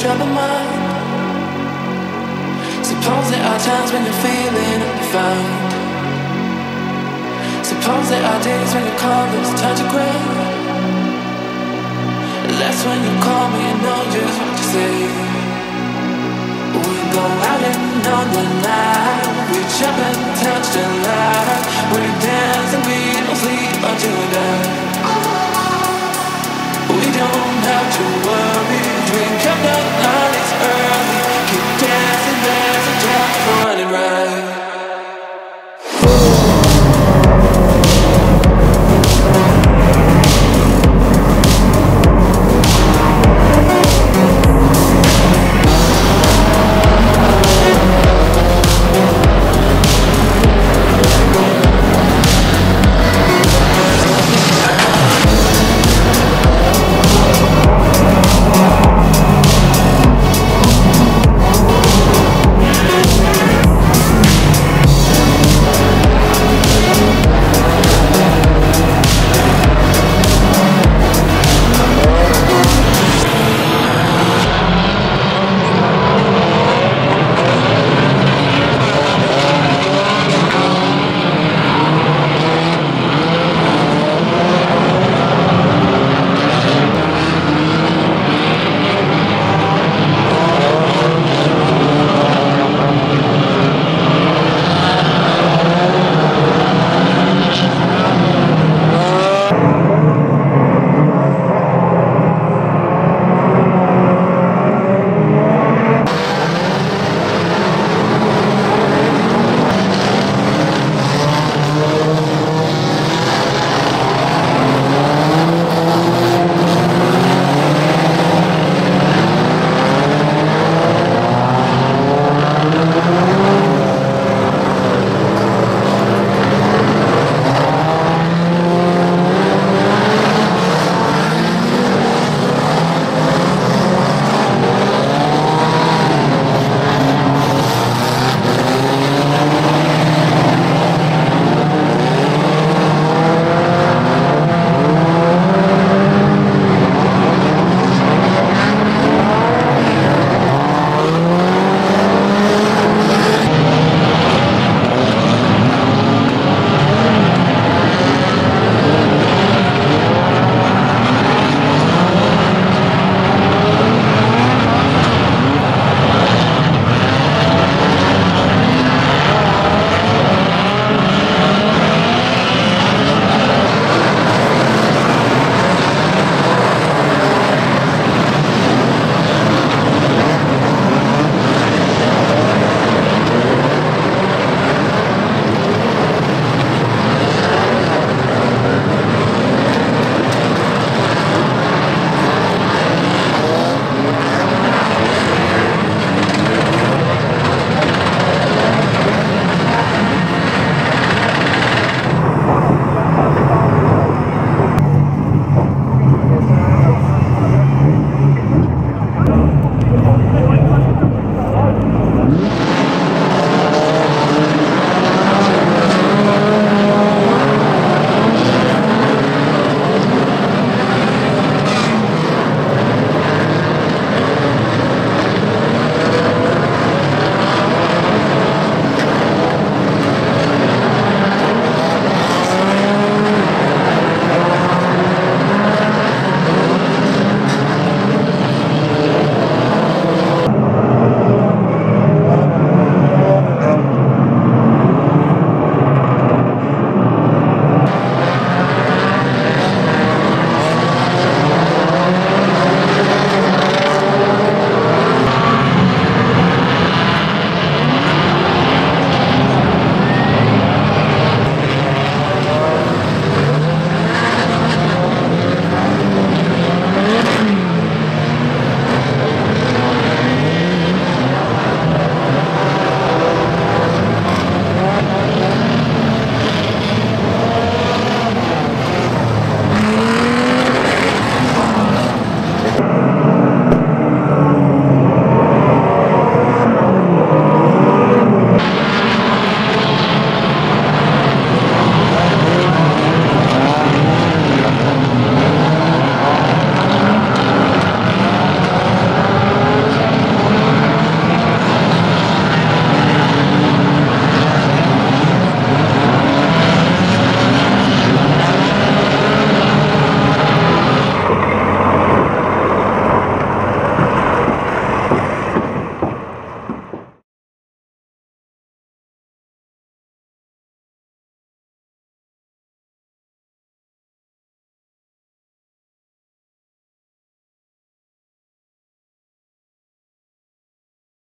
trouble mind. Suppose there are times when you're feeling undefined. Suppose there are days when your colors touch to gray. That's when you call me and know just what to say. We go out in on the night, We jump and touch the light.